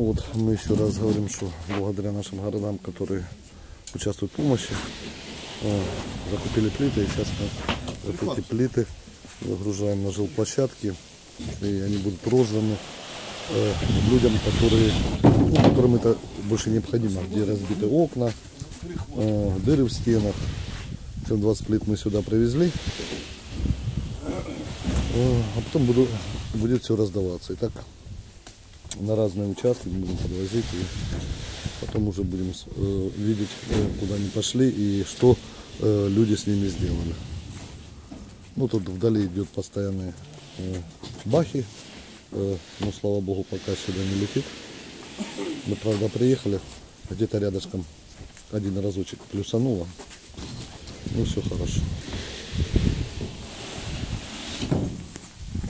Вот мы еще раз говорим, что благодаря нашим городам, которые участвуют в помощи, закупили плиты, и сейчас мы вот эти плиты загружаем на жилплощадки, и они будут розданы э, людям, которые, ну, которым это больше необходимо, где разбиты окна, дыры в стенах. Все 20 плит мы сюда привезли, а потом буду, будет все раздаваться. И так на разные участки будем подвозить и потом уже будем э, видеть, э, куда они пошли и что э, люди с ними сделали. Ну тут вдали идет постоянные э, бахи, э, но слава богу пока сюда не летит. Мы правда приехали, где-то рядышком один разочек плюсануло. Ну все хорошо.